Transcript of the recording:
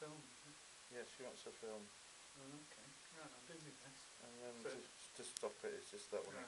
film. Yeah, she wants a film. Oh, okay. Right, I'll do my best. And then So- to, to stop it, it's just that one Right.